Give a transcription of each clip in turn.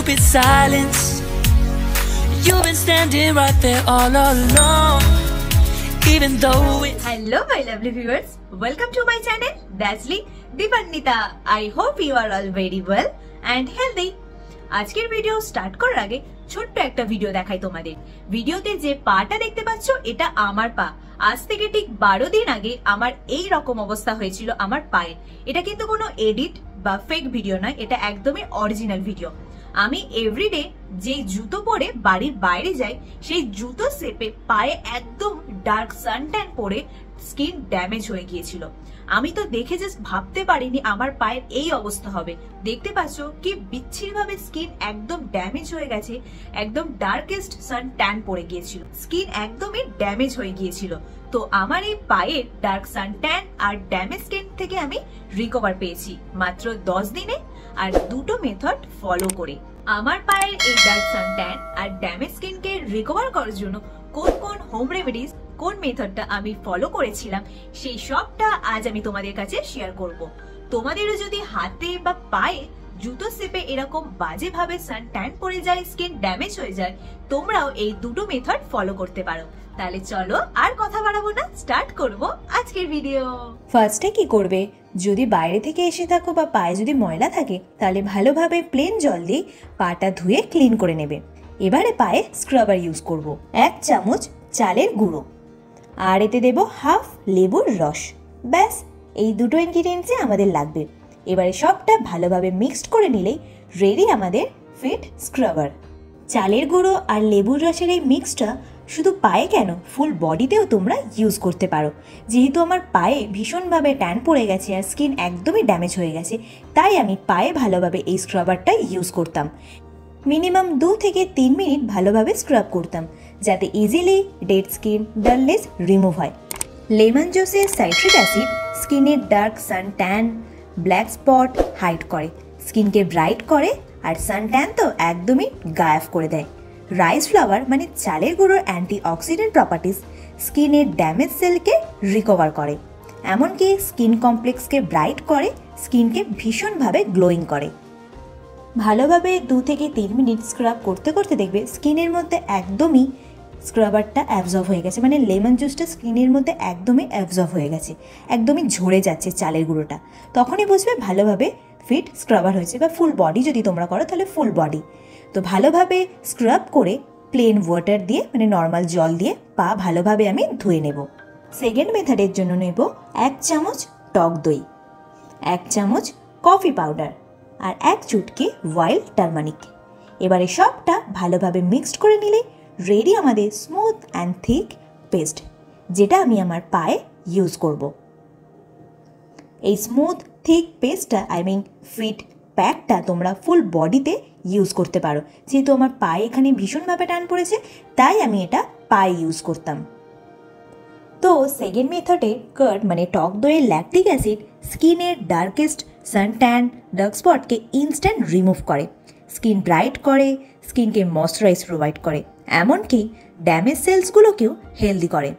stupid silence. You've been standing right there all along, even though it. Hello, my lovely viewers. Welcome to my channel, Dazzly Divanita. I hope you are all very well and healthy. আজকের video start করার আগে ছোট্ট একটা video দেখাই তোমাদের ভিডিওতে যে পাটা দেখতে পাচ্ছ এটা আমার পা আজ থেকে ঠিক বারো দিন আগে আমার এই রকম অবস্থা হয়েছিল আমার পায়ের এটা কিন্তু কোনো এডিট বা ফেক ভিডিও নয় এটা একদমই অরিজিনাল ভিডিও আমি এভরিডে যে জুতো পরে বাড়ির বাইরে যাই, সেই জুতো সেপে পায়ে একদম ডার্ক সানট্যান পরে স্কিন ড্যামেজ হয়ে গিয়েছিল। আমি তো দেখে জাস্ট ভাবতে পারিনি আমার পায়ের এই অবস্থা হবে। দেখতে পাচ্ছ কি বিচ্ছির ভাবে স্কিন একদম ড্যামেজ হয়ে গেছে, একদম ডার্কেস্ট সান ট্যান পড়ে গিয়েছিল। স্কিন একদমই ড্যামেজ হয়ে গিয়েছিল। তো আমার এই পায়ের ডার্ক সান ট্যান আর ড্যামেজ স্কিন থেকে আমি রিকভার পেয়েছি। মাত্র দশ দিনে আর দুটো মেথড ফলো করে। আমার পায়ের এই ডার্ক সান ট্যান আর ড্যামেজ স্কিনকে রিকভার করার জন্য কোন কোন হোম রেমেডিস কোন মেথডটা আমি ফলো করেছিলাম, সেই সবটা আজ আমি তোমাদের কাছে শেয়ার করব। তোমাদেরও যদি হাতে বা পায়ে জুতো সেপে এরকম বাজে ভাবে সান ট্যান পড়ে যায় স্কিন ড্যামেজ হয়ে যায়, তোমরাও এই দুটো মেথড ফলো করতে পারো। তাহলে চলো আর কথা বাড়াবো না স্টার্ট করব আজকের ভিডিও ফার্স্টে কি করবে? যদি বাইরে থেকে এসে থাকো বা পায়ে যদি ময়লা থাকে, তাহলে ভালোভাবে প্লেন জল দিয়ে পাটা ধুয়ে ক্লিন করে নেবে। এবারে পায়ে স্ক্রাবার ইউজ করব। এক চামচ চালের গুঁড়ো। আর এতে দেব হাফ লেবুর রস। ব্যাস, এই দুটো ইনগ্রিডিয়েন্টসই আমাদের লাগবে। এবারে সবটা ভালোভাবে মিক্সড করে নিলেই রেডি আমাদের ফিট স্ক্রাবার চালের গুঁড়ো আর লেবুর রসের এই মিক্সটা শুধু পায়ে কেন? ফুল বডিতেও তোমরা ইউজ করতে পারো। যেহেতু আমার পায়ে ভীষণভাবে ট্যান পড়ে গেছে আর স্কিন একদমই ড্যামেজ হয়ে গেছে, তাই আমি পায়ে ভালোভাবে এই স্ক্রাবারটা ইউজ করতাম। মিনিমাম দু থেকে তিন মিনিট ভালোভাবে স্ক্রাব করতাম, যাতে easily dead skin dullness remove হয়। লেমন জুসের সাইট্রিক অ্যাসিড স্কিনের dark sun tan black spot hide করে। স্কিনকে ব্রাইট করে আর সান ট্যান তো একদমই গায়েব করে দেয়। রাইস ফ্লাওয়ার মানে চালের গুঁড়োর অ্যান্টি অক্সিডেন্ট প্রপার্টিস স্কিনের ড্যামেজ সেলকে রিকভার করে। এমনকি স্কিন কমপ্লেক্সকে ব্রাইট করে স্কিনকে ভীষণভাবে গ্লোয়িং করে। ভালোভাবে দু থেকে তিন মিনিট স্ক্রাব করতে করতে দেখবে স্কিনের মধ্যে একদমই স্ক্রাবারটা অ্যাবজর্ব হয়ে গেছে মানে লেমন জুসটা স্কিনের মধ্যে একদমই অ্যাবজর্ব হয়ে গেছে, একদমই ঝরে যাচ্ছে চালের গুঁড়োটা। তখনই বুঝবে ভালোভাবে ফিট স্ক্রাবার হয়েছে বা ফুল বডি যদি তোমরা করো, তাহলে ফুল বডি তো ভালোভাবে স্ক্রাব করে প্লেন ওয়াটার দিয়ে মানে নর্মাল জল দিয়ে, পা ভালোভাবে আমি ধুয়ে নেব। সেকেন্ড মেথডের জন্য নেব এক চামচ টক দই, এক চামচ কফি পাউডার আর এক চুটকি ওয়াইল্ড টারমানিক এবারে সবটা ভালোভাবে মিক্সড করে নিলে রেডি আমাদের স্মুথ অ্যান্ড থিক পেস্ট যেটা আমি আমার পায়ে ইউজ করব। এই স্মুথ থিক পেস্টটা আই মিন ফিট প্যাকটা তোমরা ফুল বডিতে ইউজ করতে পারো। যেহেতু আমার পায়ে এখানে ভীষণভাবে টান পড়েছে, তাই আমি এটা পায়ে ইউজ করতাম। তো সেকেন্ড মেথডে কার্ড মানে টক দইয়ের ল্যাকটিক অ্যাসিড স্কিনের ডার্কেস্ট সান ট্যান ডার্ক স্পটকে ইনস্ট্যান্ট রিমুভ করে। স্কিন ব্রাইট করে স্কিনকে ময়শ্চারাইজ প্রোভাইড করে। এমনকি ড্যামেজ সেলসগুলোকেও হেলদি করে।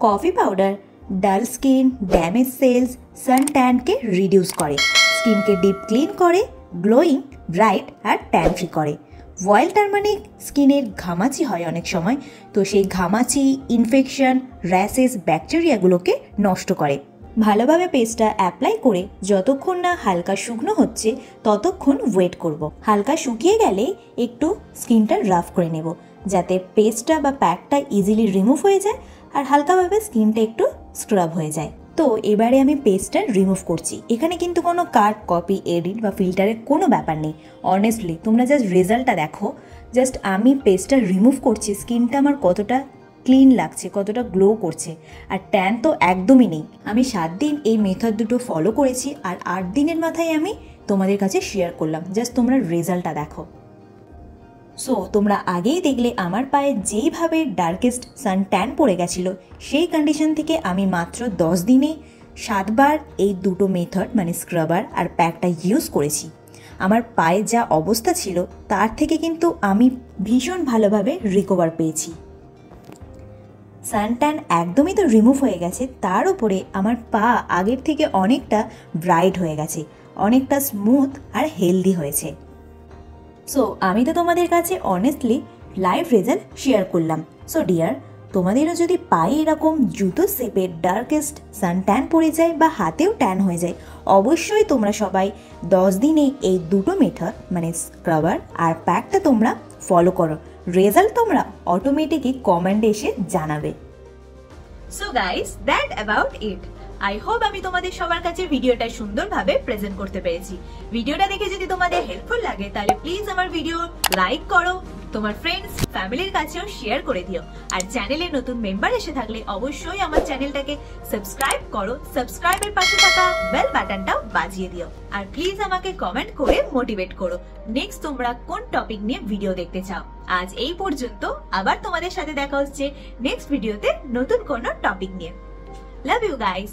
Coffee powder dull skin, damage cells, sun ট্যানকে reduce করে। স্কিনকে ডিপ ক্লিন করে গ্লোয়িং ব্রাইট আর ট্যান ফ্রি করে। ভয়েল টার্মানিক স্কিনের ঘামাচি হয় অনেক সময়। তো সেই ঘামাচি ইনফেকশন র্যাসেস ব্যাকটেরিয়াগুলোকে নষ্ট করে। ভালোভাবে পেস্টটা অ্যাপ্লাই করে যতক্ষণ না হালকা শুকনো হচ্ছে, ততক্ষণ ওয়েট করব। হালকা শুকিয়ে গেলে একটু স্কিনটা রাফ করে নেব, যাতে পেস্টটা বা প্যাকটা ইজিলি রিমুভ হয়ে যায়, আর হালকাভাবে স্কিনটা একটু স্ক্রাব হয়ে যায়। তো এবারে আমি পেস্টটা রিমুভ করছি। এখানে কিন্তু কোনো কাট কপি এডিট বা ফিল্টারের কোনো ব্যাপার নেই। অনেস্টলি তোমরা জাস্ট রেজাল্টটা দেখো। জাস্ট আমি পেস্টটা রিমুভ করছি স্কিনটা আমার কতটা ক্লিন লাগছে, কতটা গ্লো করছে। আর ট্যান তো একদমই নেই। আমি সাত দিন এই মেথড দুটো ফলো করেছি, আর আট দিনের মাথায় আমি তোমাদের কাছে শেয়ার করলাম। জাস্ট তোমরা রেজাল্টটা দেখো। সো তোমরা আগেই দেখলে আমার পায়ে যেইভাবে ডার্কেস্ট সান ট্যান পড়ে গেছিল, সেই কন্ডিশন থেকে আমি মাত্র দশ দিনে সাতবার এই দুটো মেথড মানে স্ক্রাবার আর প্যাকটা ইউজ করেছি। আমার পায়ে যা অবস্থা ছিল, তার থেকে কিন্তু আমি ভীষণ ভালোভাবে রিকভার পেয়েছি। সানট্যান একদমই তো রিমুভ হয়ে গেছে, তার উপরে আমার পা আগের থেকে অনেকটা ব্রাইট হয়ে গেছে, অনেকটা স্মুথ আর হেলদি হয়েছে। সো আমি তো তোমাদের কাছে অনেস্টলি লাইভ রেজাল্ট শেয়ার করলাম। সো ডিয়ার তোমাদেরও যদি পায়ে এরকম জুতো শেপের ডার্কেস্ট সান ট্যান পড়ে যায় বা হাতেও ট্যান হয়ে যায়, অবশ্যই তোমরা সবাই দশ দিনে এই দুটো মেথড মানে স্ক্রাবার আর প্যাকটা তোমরা ফলো করো। রেজাল্ট তোমরা অটোমেটিকই কমেন্টে এসে জানাবে। So guys that about it I hope আমি তোমাদের সবার কাছে ভিডিওটা সুন্দরভাবে প্রেজেন্ট করতে পেরেছি। ভিডিওটা দেখে যদি তোমাদের হেল্পফুল লাগে, তাহলে প্লিজ আমার ভিডিও লাইক করো, তোমার ফ্রেন্ডস ফ্যামিলির কাছেও শেয়ার করে দিও। আর চ্যানেলে নতুন মেম্বার এসে থাকলে অবশ্যই আমার চ্যানেলটাকে সাবস্ক্রাইব করো সাবস্ক্রাইবের পাশে থাকা বেল বাটনটাও বাজিয়ে দিও। আর প্লিজ আমাকে কমেন্ট করে মোটিভেট করো। নেক্সট তোমরা কোন টপিক নিয়ে ভিডিও দেখতে চাও? আজ এই পর্যন্ত আবার তোমাদের সাথে দেখা হচ্ছে নেক্সট ভিডিওতে নতুন কোনো টপিক নিয়ে। Love you guys.